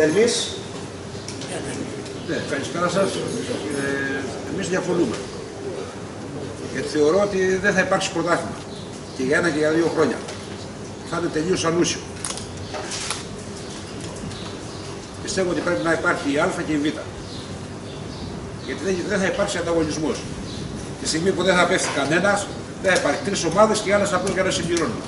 Ερμής. Ναι, καλησπέρα σας. Ε, εμείς διαφωνούμε. Γιατί θεωρώ ότι δεν θα υπάρξει πρωτάθλημα. Και για ένα και για δύο χρόνια. Θα είναι τελείως ανούσιο. Πιστεύω ότι πρέπει να υπάρχει η Α και η Β. Γιατί δεν- δεν θα υπάρξει ανταγωνισμός. Τη στιγμή που δεν θα πέφτει κανένας, δεν θα υπάρχει τρεις ομάδες και οι άλλες απλώς για να συμπληρώνουν.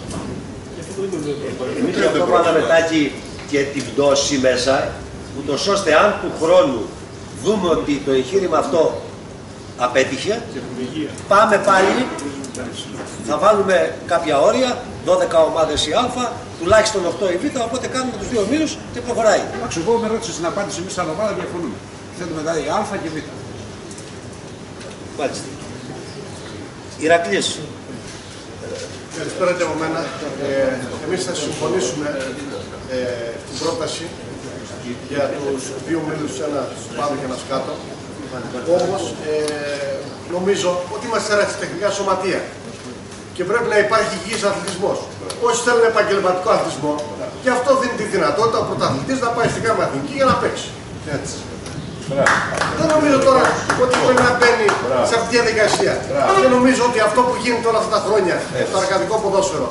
Εμείς γι' αυτό βάλαμε τάκι και την πτώση μέσα, ούτως ώστε αν του χρόνου δούμε ότι το εγχείρημα αυτό απέτυχε, πάμε πάλι, θα βάλουμε κάποια όρια, 12 ομάδες η Α, τουλάχιστον 8 η Β, οπότε κάνουμε τους δύο μήνους και προχωράει. Εντάξει, εγώ με ρώτησες στην απάντηση εμείς σαν ομάδα διαφωνούμε. Θέλουμε δηλαδή Α και Β. Μάλιστα. Ηρακλής. Καλησπέρα και από μένα. Ε, εμείς θα συμφωνήσουμε ε, στην πρόταση για τους δύο μήλους, ένα πάνω και ένα κάτω. Όμως, ε, νομίζω ότι είμαστε τεχνικά σωματεία και πρέπει να υπάρχει υγιής αθλητισμός. Όσοι θέλουν επαγγελματικό αθλητισμό, και αυτό δίνει τη δυνατότητα ο πρωταθλητής να πάει στην κάμα εθνική για να παίξει. Έτσι. Δεν νομίζω τώρα ότι πρέπει να μπαίνει σε αυτή τη διαδικασία. Δεν νομίζω ότι αυτό που γίνεται όλα αυτά τα χρόνια, το αρκαδικό ποδόσφαιρο.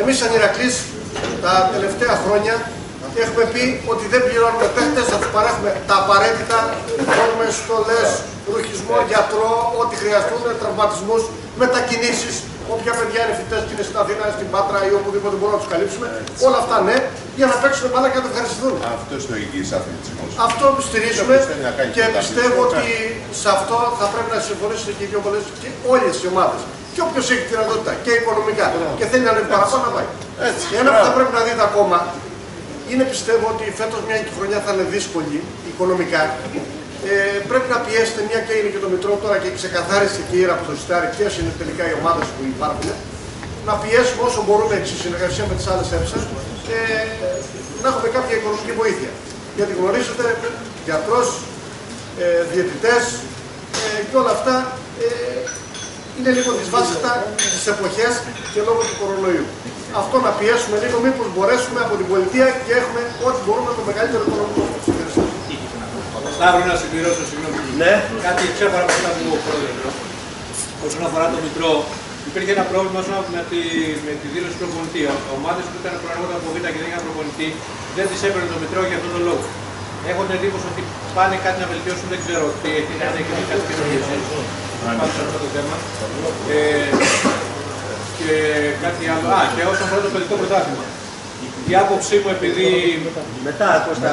Εμείς σαν Ηρακλής τα τελευταία χρόνια έχουμε πει ότι δεν πληρώνουμε παίχτες, θα τους παρέχουμε τα απαραίτητα, πληρώνουμε στολές, ρουχισμό, γιατρό, ό,τι χρειαστούν, τραυματισμούς, μετακινήσεις, όποια παιδιά είναι φοιτητές και είναι στην Αθήνα, στην Πάτρα ή οπουδήποτε μπορούμε να τους καλύψουμε, όλα αυτά ναι, για να παίξουν μπάλα και να το ευχαριστηθούν. Αυτό είναι ο υγιής αθλητισμός. Αυτό που στηρίζουμε Όποιος θέλει να κάνει και πρωτάθλημα, πιστεύω θα ότι σε αυτό θα πρέπει να συμφωνήσουν και οι δύο πολλές και όλες οι ομάδες. Και όποιος έχει τη δυνατότητα και οικονομικά και θέλει να ανέβει παραπάνω να πάει. Ένα που θα πρέπει να δείτε ακόμα είναι πιστεύω ότι φέτος μια χρονιά θα είναι δύσκολη οικονομικά. Ε, πρέπει να πιέσετε μια και είναι και το Μητρό τώρα και ξεκαθάρισε και η Ήρα από το Σιτάρι ποιες είναι τελικά οι ομάδες που υπάρχουν να πιέσουμε όσο μπορούμε σε συνεργασία με τις άλλες έψες ε, να έχουμε κάποια οικονομική βοήθεια. Γιατί γνωρίζετε, γιατρός, ε, διαιτητές ε, και όλα αυτά ε, είναι λίγο δυσβάστατα τις εποχές και λόγω του κορονοϊού. Αυτό να πιέσουμε λίγο, μήπως μπορέσουμε από την πολιτεία και έχουμε ό,τι μπορούμε το μεγαλύτερο οικονομικό. Ευχαριστώ. Σταύρο να συμπληρώσω, συγγνώμη. Ναι. Κάτι ξέφαρα από αυτά που ο πρόεδρος. Όσον αφορά το Μητρό, υπήρχε ένα πρόβλημα όσον αφορά με τη, με τη δήλωση του προπονητή. Οι ομάδε που ήταν προεργόταν από Β και δεν είχαν προπονητή δεν τι έπαιρνε το Μητρό για αυτόν τον λόγο. Έχω την εντύπωση ότι πάνε κάτι να βελτιώσουν, δεν ξέρω τι έχει, αν έχει κάτι καινούργιο πάνω σε αυτό το θέμα. Ε, και κάτι άλλο. Α, και όσον αφορά το παιδικό πρωτάθλημα. Η άποψή μου επειδή. Μετά, Κώστα.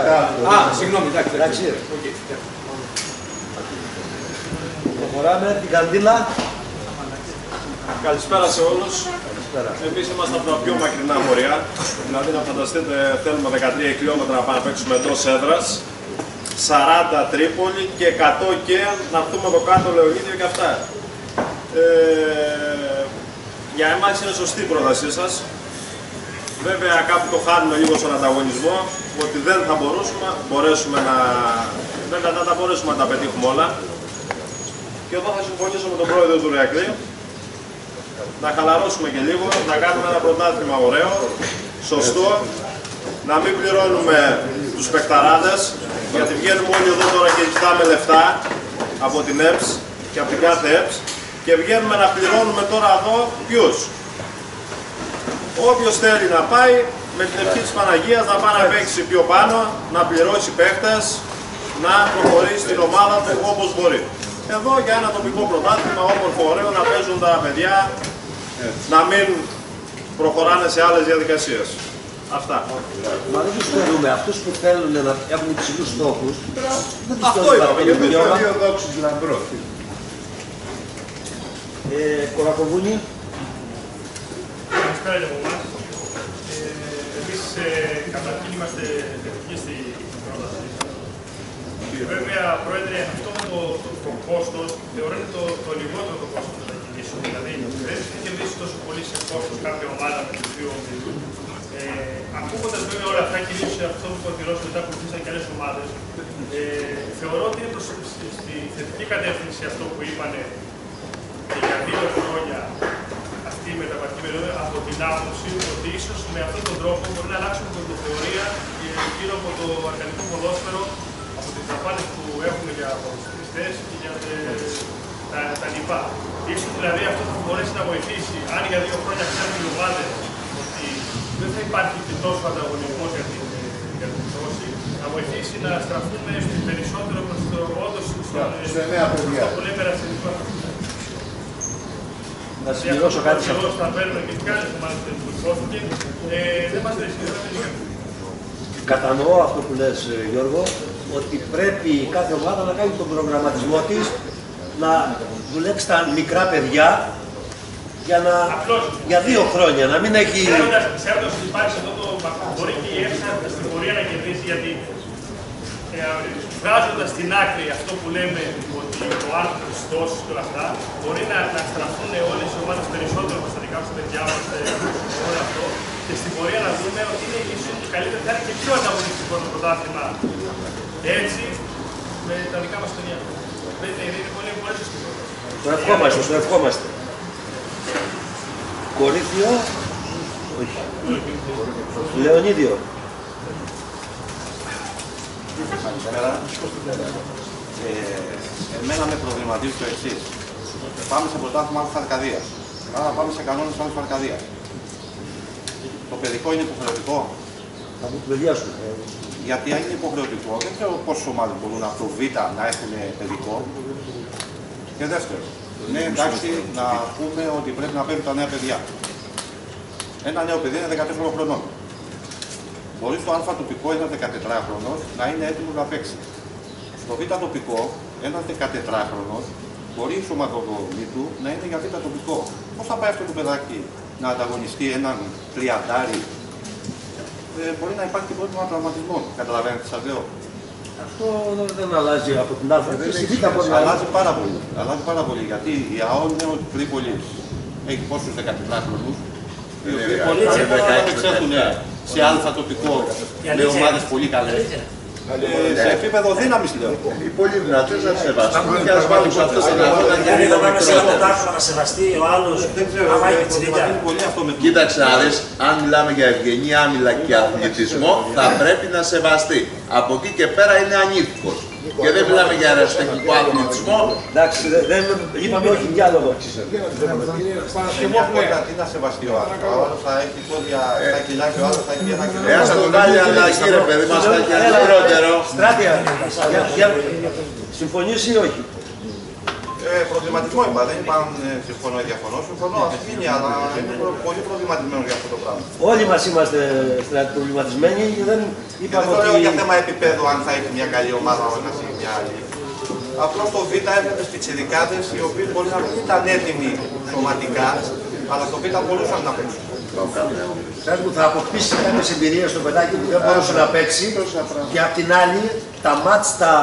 Α, συγγνώμη, εντάξει. Εντάξει. Οκ. Προχωράμε την Κανδύλα. Καλησπέρα σε όλους. Καλησπέρα. Εμείς είμαστε από τα πιο μακρινά χωριά. Δηλαδή να φανταστείτε θέλουμε 13 χιλιόμετρα να πάμε να παίξουμε εντός έδρας. 40 Τρίπολη και 100 και να έρθουμε εδώ κάτω Λεωνίδιο και αυτά. Ε, για εμάς είναι σωστή η πρότασή σας. Βέβαια κάπου το χάνουμε λίγο στον ανταγωνισμό, ότι δεν θα μπορούσουμε, μπορέσουμε να... Βέβαια δεν θα μπορέσουμε να τα πετύχουμε όλα. Και εδώ θα συμφωνήσω με τον πρόεδρο του Ρεακλή, να χαλαρώσουμε και λίγο, να κάνουμε ένα πρωτάθλημα ωραίο, σωστό, να μην πληρώνουμε τους παιχταράδες, γιατί βγαίνουμε όλοι εδώ τώρα και ζητάμε λεφτά από την ΕΠΣ και από την κάθε ΕΠΣ και βγαίνουμε να πληρώνουμε τώρα εδώ ποιους. Όποιος θέλει να πάει με την ευχή της Παναγίας να πάει να παίξει πιο πάνω, να πληρώσει παίχτες, να προχωρήσει την ομάδα του όπως μπορεί. Εδώ για ένα τοπικό πρωτάθλημα όμορφο ωραίο να παίζουν τα παιδιά, να μην προχωράνε σε άλλες διαδικασίες. Αυτά. Μα δεν τους θέλουμε. Αυτούς που θέλουν να έχουν υψηλούς στόχους, δεν τους Αυτό θέλουμε είπαμε, να γιατί παίρνουν Δύο δικαίωμα. δύο δόξους λαμπρό. Ε, Κορακοβούνη. Καλησπέρα και από εμάς. Ε, εμείς ε, καταρχήν είμαστε θετικοί στην πρόταση. Βέβαια, Πρόεδρε, αυτό με το, το, το κόστος θεωρώ είναι το, το λιγότερο το κόστος των μετακινήσεων. Δηλαδή, δεν έχει κερδίσει τόσο πολύ σε κόστος κάποια ομάδα με τους δύο ομίλους. Ε, ακούγοντας βέβαια όλα αυτά, κυρίως σε αυτό που παρατηρώσω μετά που ήρθαν και άλλες ομάδες, ε, θεωρώ ότι είναι προς, στη, στη θετική κατεύθυνση αυτό που είπανε και για δύο χρόνια αυτή η μεταβατική περίοδο από την άποψη ότι ίσως με αυτόν τον τρόπο μπορεί να αλλάξουμε την θεωρία και αρκαδικό ποδόσφαιρο, από τις δαπάνες που έχουμε για ποδοσφαιριστές και για τε- τα, τα λοιπά. Ίσως δηλαδή αυτό θα μπορέσει να βοηθήσει, αν για δύο χρόνια ξέρουν οι ομάδες ότι δεν θα υπάρχει και τόσο ανταγωνισμός για την, ε, για την πτώση, να βοηθήσει να στραφούμε περισσότερο προς το όντως στο, σε νέα παιδιά. στο που λέμε ρατσιστικό. Να συμπληρώσω κάτι σε αυτό. Ακριβώς θα παίρνουμε και τις άλλες ομάδες που υπόθηκε. Ε, δεν μας αρέσει, δεν μας αρέσει. Κατανοώ αυτό που λες ε, Γιώργο, ότι πρέπει κάθε ομάδα να κάνει τον προγραμματισμό της, να δουλέψει τα μικρά παιδιά για, να, Απλώς. για δύο χρόνια, να μην έχει... Ξέροντας, ξέροντας ότι υπάρχει αυτό το μακρό, μπορεί και η ΕΦΣΑ στην πορεία να κερδίσει γιατί ε, βγάζοντας στην άκρη αυτό που λέμε ότι ο άνθρωπος Χριστός και όλα αυτά, μπορεί να, να στραφούν όλες οι ομάδες περισσότερο προς τα δικά μας παιδιά μας ε, σε όλο αυτό και στην πορεία να δούμε ότι είναι ίσως το καλύτερο, θα είναι και πιο ανταγωνιστικό το πρωτάθλημα έτσι με τα δικά μας παιδιά. Δεν είναι, είναι πολύ, πολύ σωστή πρόταση. Το ευχόμαστε, το ευχόμαστε. Κορίθιο, όχι. Λεωνίδιο. Καλησπέρα. Ε, εμένα με προβληματίζει το εξής. Πάμε σε πρωτάθλημα Αλφα Αρκαδία. Άρα πάμε σε κανόνες Αλφα Αρκαδία. Το παιδικό είναι υποχρεωτικό; Θα μου την παιδιά σου. Ε, Γιατί αν είναι υποχρεωτικό, δεν ξέρω πόσε ομάδε μπορούν από το Β να έχουν παιδικό. Και δεύτερο, ναι, εντάξει, να πούμε ότι πρέπει να παίρνουν τα νέα παιδιά. Ένα νέο παιδί είναι 14 χρονών. Μπορεί στο Α τοπικό ένας 14χρονο να είναι έτοιμος να παίξει. Στο Β τοπικό, ένας 14χρονο μπορεί η σωματοδομή του να είναι για Β τοπικό. Πώς θα πάει αυτό το παιδάκι; Να ανταγωνιστεί έναν τριαντάρι. Ε, μπορεί να υπάρχει και πρόβλημα τραυματισμών. Καταλαβαίνετε τι σα λέω. Αυτό δεν- δεν αλλάζει από την άλλη. Και στη Β' μπορεί να Αλλάζει πάρα πολύ. Αλλάζει πάρα πολύ γιατί η ΑΟΝ Νέο Τρίπολη έχει πόσου 17χρονου. Οι οποίοι πολλοί δεν μπορούν να εξέλθουν σε αλφα τοπικό με ομάδε πολύ καλέ. Σε επίπεδο δύναμης λέω. Οι πολύ δυνατές να τις σεβαστούν και α βάλουν σε αυτό τον αγώνα για Δηλαδή λίγο θα πάμε σε ένα μικρότερο. πρωτάθλημα να σεβαστεί ο άλλος, Δεν ξέρω, άμα έχει με πιτσιρίκια. προβληματίζει πολύ αυτό με το. Κοίταξε να δεις, αν μιλάμε για ευγενή άμυλα και αθλητισμό, θα πρέπει να σεβαστεί. Από εκεί και πέρα είναι ανήθικος. Και δεν μιλάμε για αεραστεχνικό αθλητισμό. Εντάξει, δεν, δεν είπαμε όχι διάλογο. Σε μια πόρτα τι να σεβαστεί ο άλλος. Ο άλλος θα έχει πόδια 7 κιλά και ο άλλος θα έχει ένα κιλό. Εάν θα τον βάλει αλλαγή ρε παιδί μας, θα έχει χειρότερο. Στράτια, για, για, συμφωνείς ή όχι; Ε, προβληματισμό είπα, δεν είπα αν ε, συμφωνώ ή διαφωνώ. Συμφωνώ, ευθύνη, αλλά είμαι προ- πολύ προβληματισμένο για αυτό το πράγμα. Όλοι μας είμαστε στρα- προβληματισμένοι. Δεν Και είπαμε δεν το λέω για ότι... θέμα επίπεδου αν θα έχει μια καλή ομάδα ο ένας ή μια άλλη. Απλώς το Β έβλεπε πιτσιρικάδες οι οποίοι μπορεί να μην ήταν έτοιμοι σωματικά, αλλά στο Β μπορούσαν να παίξουν. Σας μου θα αποκτήσει κάποιες εμπειρίες στο παιδάκι που δεν μπορούσε να παίξει και απ' την άλλη τα μάτς τα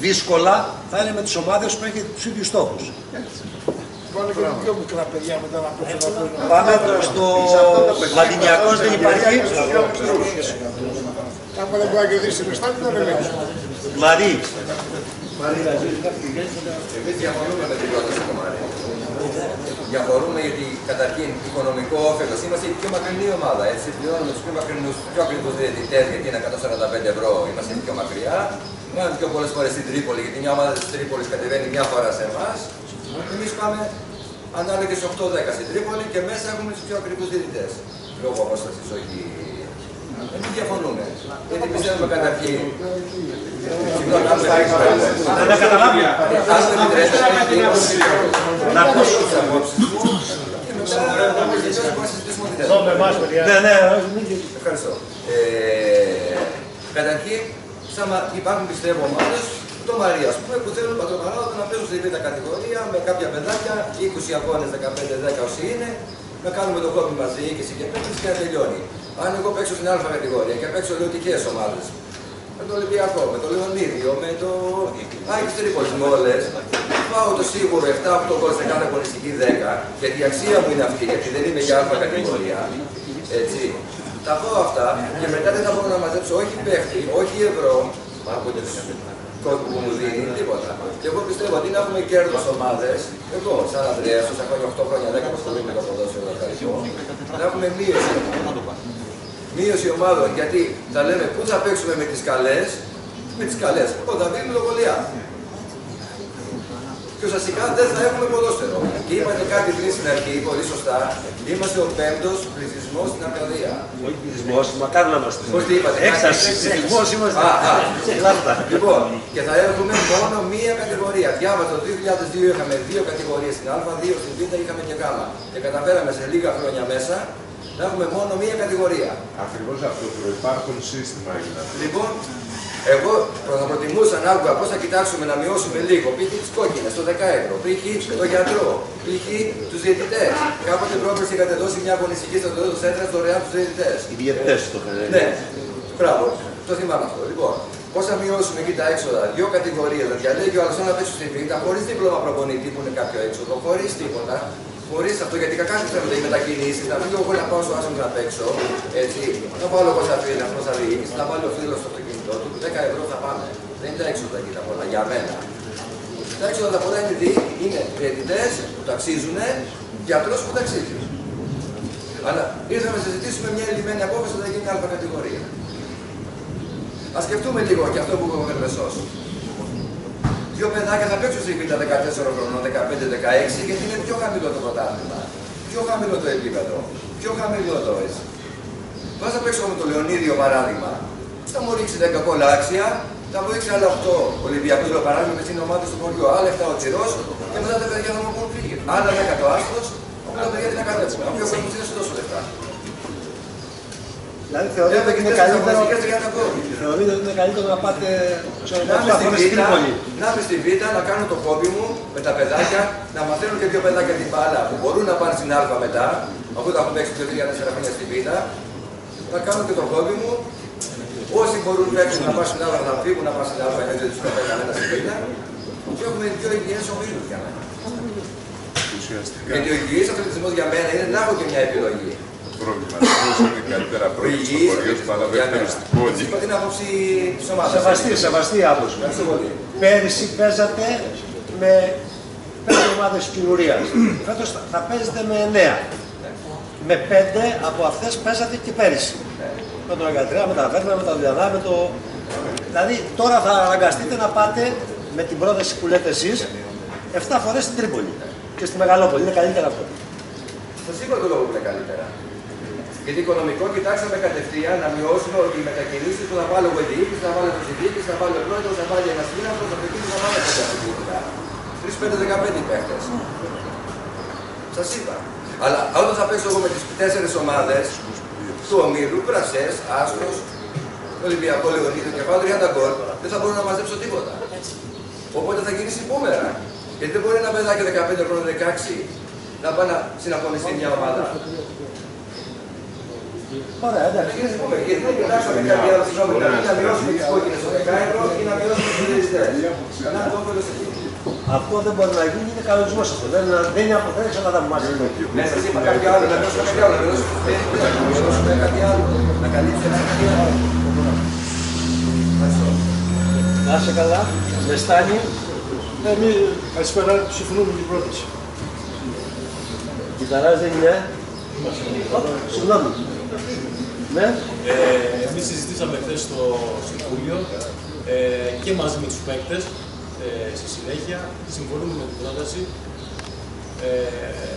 δύσκολα θα είναι με τις ομάδες που έχει τους ίδιους στόχους. Πάνε και πιο μικρά παιδιά μετά να πούν να παίρνουν. Πάμε στο Μαντινιακός δεν υπάρχει. Άμα δεν μπορεί να κερδίσει την Εστάλη, δεν λέει. Μαρή. Εμείς διαφωνούμε με την πρόταση του Μάρη. Διαφορούμε γιατί καταρχήν οικονομικό όφελος είμαστε η πιο μακρινή ομάδα. Έτσι, πληρώνουμε τους πιο μακρινούς, πιο ακριβούς διαιτητές γιατί είναι 145 ευρώ, είμαστε πιο μακριά. Máme πιο πολλές φορές στην Τρίπολη γιατί μια ομάδα της Τρίπολης κατεβαίνει μια φορά σε εμάς. Εμείς πάμε ανάλογες 8-10 στην Τρίπολη και μέσα έχουμε τους πιο ακριβούς διαιτητές. Λόγω απόστασης, όχι. Εμείς διαφωνούμε. Γιατί πιστεύουμε καταρχήν. Συγγνώμη, αν θα Να καταλάβει. αν δεν επιτρέπετε, Να ακούσω. Ναι, ναι. Ευχαριστώ. Ε, καταρχήν, σαν υπάρχουν πιστεύω ομάδες, το Μαρία, ας πούμε, που θέλουν πατροπαράδοτα να παίζουν στη β' κατηγορία με κάποια παιδάκια, 20 αγώνε, 15-10 όσοι είναι, να κάνουμε το κόπι μαζί και συγκεκριμένες και να τελειώνει. Αν εγώ παίξω στην α κατηγορία και παίξω ερωτικές ομάδες, με το Ολυμπιακό, με το Λεωνίδιο, με το Άγιο Τρίπολη, με όλες. Πάω το σίγουρο 7-8 γκολ σε κάθε αγωνιστική 10, γιατί η αξία μου είναι αυτή, γιατί δεν είμαι για άλλη κατηγορία. Έτσι. Τα πω αυτά και μετά δεν θα μπορώ να μαζέψω όχι παίχτη, όχι ευρώ, από το κόπο που μου δίνει, τίποτα. Και εγώ πιστεύω ότι να έχουμε κέρδος ομάδες, εγώ σαν Ανδρέας, όσα χρόνια, 8 χρόνια, 10 που ασχολούμαι με το ποδόσφαιρο, ευχαριστώ, να έχουμε μείωση. μείωση ομάδων, γιατί θα λέμε πού θα παίξουμε με τις καλές, με τις καλές, ο Δαβίδ με τον Γολιά. Και ουσιαστικά δεν θα έχουμε ποδόσφαιρο. Και είπατε κάτι πριν στην αρχή, πολύ σωστά, είμαστε ο πέμπτος πληθυσμός στην Αρκαδία. Όχι πληθυσμός, μακάρι να είμαστε. Πώς τι είπατε, Έκταση, κάτι- πληθυσμός είμαστε. Α, α. Κλάρτα. Λοιπόν, και θα έχουμε μόνο μία κατηγορία. Διάβαζα το 2002 είχαμε δύο κατηγορίες στην Α, δύο στην Β, είχαμε και Γ. Και καταφέραμε σε λίγα χρόνια μέσα να έχουμε μόνο μία κατηγορία. Ακριβώς αυτό το υπάρχον σύστημα έγινε αυτό. Λοιπόν, εγώ θα προτιμούσα να άκουγα πώς θα κοιτάξουμε να μειώσουμε λίγο π.χ. τις κόκκινες, το 10 ευρώ, π.χ. το γιατρό, π.χ. τους διαιτητές. Κάποτε πρόπερση είχατε δώσει μια αγωνιστική στο τέλο του έντρα δωρεάν στου διαιτητές. Οι διαιτητές το είχαν. Ναι, μπράβο, το θυμάμαι αυτό. Λοιπόν, πώς θα μειώσουμε εκεί τα έξοδα, δύο κατηγορίες, να διαλέγει ο άλλος να παίξει στην β' χωρίς δίπλωμα προπονητή που είναι κάποιο έξοδο, χωρίς τίποτα. Χωρίς αυτό, γιατί κακά σου φαίνονται οι μετακινήσεις, να φύγω εγώ να πάω στο άσο να παίξω, έτσι, να πάω εγώ σαν φίλο, αυτό θα δει, να βάλει ο φίλο στο αυτοκίνητό του, 10 ευρώ θα πάμε. Δεν είναι τα έξοδα εκεί τα πολλά, για μένα. Τα έξοδα τα πολλά είναι, δι- είναι διαιτητές που ταξίζουν, γιατρό που ταξίζεις. Αλλά ήρθαμε να συζητήσουμε μια ελλημένη απόφαση ότι θα γίνει άλλη κατηγορία. Α σκεφτούμε λίγο και αυτό που είπε ο Βερβεσό. Δύο παιδάκια θα παίξουν στη Β' 14 χρονών, 15-16, γιατί είναι πιο χαμηλό το πρωτάθλημα. Πιο χαμηλό το επίπεδο. Πιο χαμηλό το έτσι. Βάζω να παίξω με το Λεωνίδιο παράδειγμα; Θα μου ρίξει 10 κολλάξια, θα μου ρίξει άλλα 8 Ολυμπιακού για παράδειγμα με την ομάδα του χωριού, άλλα 7 ο Τσιρό και μετά τα παιδιά θα μου πούν φύγει. Άλλα 10 το άστρο, οπότε τα παιδιά τι να κάνουν. Όποιο κόσμο είναι τόσο λεφτά. Δηλαδή θεωρείτε ότι είναι καλύτερο, θεωρείτε ότι είναι καλύτερο να πάτε ξέρω, Να είμαι 7 στη φορές στην Β, Τρίπολη. να είμαι στη Β, να κάνω το χόμπι μου με τα παιδάκια, να μαθαίνουν και δύο παιδάκια την μπάλα που μπορούν να πάνε στην Α μετά, αφού τα έχουν παίξει δύο, τρία, τέσσερα χρόνια στη Β, να κάνω και το χόμπι μου. Όσοι μπορούν να παίξουν να πάνε στην Α, να φύγουν να πάνε στην Α, γιατί δεν του πέταγε κανένα στη Β. Και έχουμε δύο υγιεί ομίλου για μένα. Ουσιαστικά Γιατί ο υγιή αθλητισμό για μένα είναι να έχω και μια επιλογή. το πρόβλημα είναι καλύτερα Ο πρώτο στο υγιής χωριό παρά για δεύτερο μένα. στην πόλη. Είπα την άποψη τη ομάδα. Σεβαστή, σεβαστή η άποψη. Ευχαριστώ πολύ. Πέρυσι παίζατε με πέντε ομάδες της κοινωνίας. Φέτος θα- θα παίζετε με εννέα. Με πέντε από αυτές παίζατε και πέρυσι. Με τον Αγκατρέα, με τα Βέρνα, με τα Διανά, με το... Δηλαδή τώρα θα αναγκαστείτε να πάτε με την πρόταση που λέτε εσείς 7 φορές στην Τρίπολη και στη Μεγαλόπολη. Είναι καλύτερα αυτό. Σα είπα το λόγο που είναι καλύτερα. Γιατί οικονομικό κοιτάξαμε κατευθείαν να μειώσουμε ότι οι μετακινήσεις που θα βάλω εγώ διοίκηση, θα βάλω το συνδίκη, θα βάλω πρόεδρος, θα βάλω ένας σύλλογο, θα πετύχει θα βάλω πέντε αυτοκίνητα. Τρεις, πέντε, δεκαπέντε παίχτε. Σας είπα. Αλλά όταν θα παίξω εγώ με τις τέσσερις ομάδες του ομίλου, Πρασέ, Άστρο, Ολυμπιακό, Λεωνίδιο και πάω 30 γκολ, δεν θα μπορώ να μαζέψω τίποτα. Οπότε θα γυρίσει πούμερα. Γιατί δεν μπορεί ένα παιδάκι 15 χρόνια, 16 να πάει να συναγωνιστεί μια ομάδα. Ωραία, εντάξει. Γιατί πούμε, γιατί δεν κοιτάξαμε κάτι άλλο συγγνώμη, δηλαδή να μειώσουμε τις κόκκινες στο δεκάερο ή να μειώσουμε τους διαιτητές. Να το όφελος εκεί. Αυτό δεν μπορεί να γίνει, είναι κανονισμό αυτό. Δεν, δεν είναι αποθέσεις να τα μαζί. Ναι, σας είπα κάποιο άλλο, να μειώσουμε κάτι άλλο, να μειώσουμε τους διαιτητές, να μειώσουμε κάτι άλλο, να καλύψει ένα κάτι άλλο. Ευχαριστώ. Να είσαι καλά, με στάνει. Εμείς, καλησπέρα, συμφωνούμε με την πρόταση. Κυταράς δεν είναι. Ω, Συγγνώμη. Ναι. Ε, εμείς συζητήσαμε χθε στο Συμβούλιο ε, και μαζί με τους παίκτες ε, στη συνέχεια. Συμφωνούμε με την πρόταση. Ε,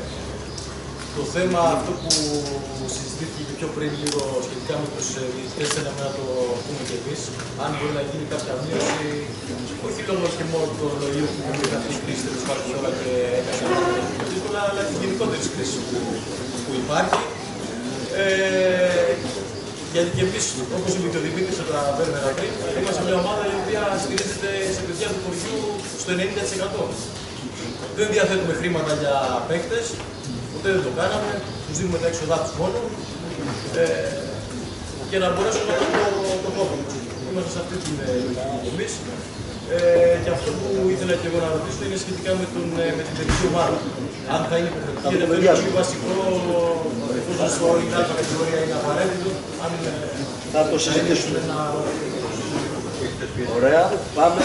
το θέμα αυτό που συζητήθηκε και πιο πριν λίγο σχετικά με τους ε, διαιτητές θέλαμε να το πούμε και εμείς. Αν μπορεί να γίνει κάποια μείωση, όχι λόγω και μόνο το λογίου που μπορεί αυτή η κρίση τέλος πάντων τώρα και έκανε το τίτλο, αλλά και γενικότερη κρίσης που, που υπάρχει. Ε, γιατί και εμείς, όπως είπε και ο Δημήτρης από τα Βέρνερα πριν, είμαστε μια ομάδα η οποία στηρίζεται σε παιδιά του χωριού στο 90%. Δεν διαθέτουμε χρήματα για παίχτε, ποτέ δεν το κάναμε, τους δίνουμε τα έξοδά τους μόνο ε, για να μπορέσουμε να κάνουμε το, το κόπο μα. Είμαστε σε αυτή την λογική εμεί. Ε, και αυτό που ήθελα και εγώ να ρωτήσω είναι σχετικά με, τον, ε, με την τελική ομάδα. Αν θα είναι υποχρεωτική, γιατί αυτό είναι πολύ βασικό, εφόσον η άλλη κατηγορία είναι απαραίτητο. Αν, ε, Θα το συζητήσουμε. ένα- Ωραία, πάμε.